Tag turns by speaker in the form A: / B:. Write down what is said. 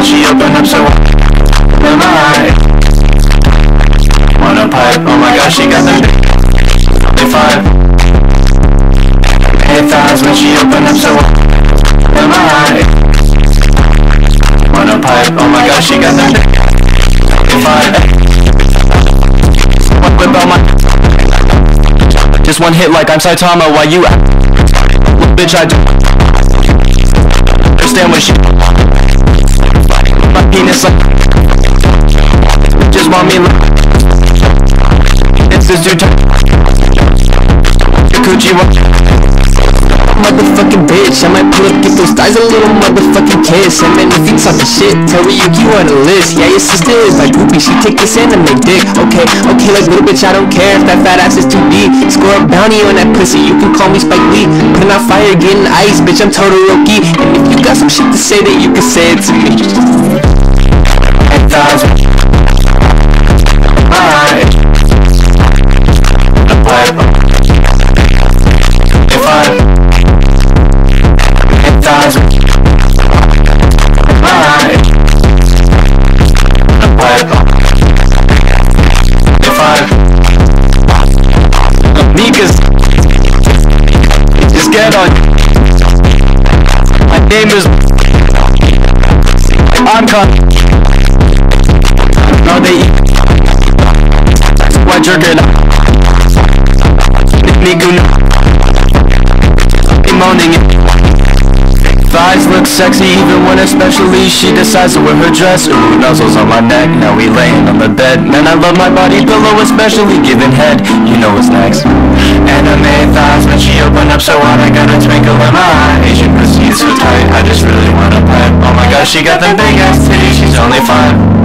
A: When she opened up so Am I? Wanna pipe, oh my gosh, she got them Only five. Anime thighs when she opened up so Am I? Wanna pipe, oh my gosh, she got them Only five. My Just one hit like I'm Saitama while you Bitch I do? Understand what she my penis like Just want me like It's just too tight Your wa-
B: Motherfucking bitch, I might pull up, get those thighs a little motherfucking kiss. And then if you talking shit, tell you on the list. Yeah, your sister is my groupie, she take this anime dick. Okay, okay, like little bitch, I don't care if that fat ass is too deep. Score a bounty on that pussy, you can call me Spike Lee. Putting out fire, getting ice, bitch, I'm Todoroki And if you got some shit to say, then you can say it to me
A: On. My name is I'm con No they White jerkin Niku They moaning Thighs look sexy even when especially she decides to wear her dress. Ooh, nuzzles on my neck, now we laying on the bed. Man, I love my body pillow, especially giving head. You know what's next. Anime thighs open up so wide I got a twinkle in my eye Asian pussy is so tight, I just really wanna pipe Oh my gosh, she got them big ass titties, she's only five